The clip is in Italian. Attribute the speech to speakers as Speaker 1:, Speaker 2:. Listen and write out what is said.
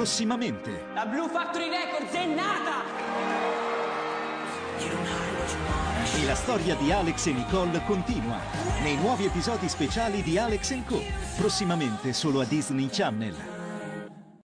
Speaker 1: Prossimamente.
Speaker 2: La Blue Factory Records è nata!
Speaker 1: E la storia di Alex e Nicole continua nei nuovi episodi speciali di Alex Co. Prossimamente solo a Disney Channel.